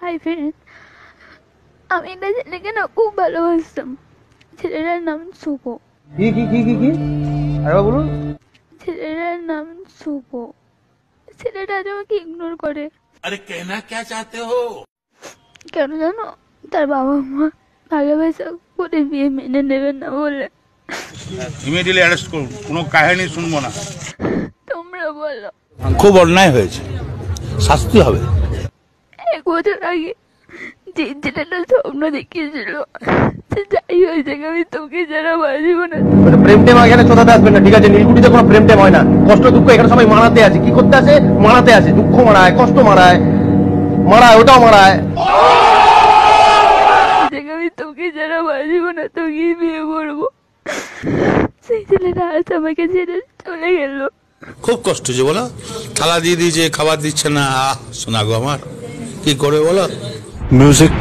Hi friend আমি এটা ছেলেকে না খুব ভালোবাসতাম। ছেলেটার নাম শুভ। কি কি কি কি কি? আরও বলুন। ছেলেটার নাম শুভ। ছেলেটা আমাকে ইগনোর করে। আরে কেনা কে চাতে হো? কেন জানো? তার বাবা মা ভালোবাসা করে বিয়ে মেনে নেবেন না বলে। ইমিডিয়েটলি অ্যারেস্ট করুন। কোনো কাহিনী শুনব না। তোমরা বলো। খুব অন্যায় হয়েছে। শাস্তি হবে। বছর আগে যে ছেলেটা স্বপ্ন দেখিয়েছিল সে যাই হয়েছে আমি তোকে বাঁচব না মানে প্রেম টেম এখানে চোদাতে আসবেন না ঠিক আছে নীলকুঠিতে কোনো প্রেম টেম হয় না কষ্ট দুঃখ এখানে সবাই মারাতে আছে কি করতে আসে মারাতে আসে দুঃখ মারায় কষ্ট মারায় মারায় ওটাও মারায় থেকে আমি তোকে যারা বাঁচব না তোকেই বিয়ে করব সেই ছেলেটা আজ আমাকে ছেড়ে চলে গেল খুব কষ্ট যে বলো? থালা দিয়ে দিয়েছে খাবার দিচ্ছে না। আহ শোনা গো আমার। কি করে বলো? Music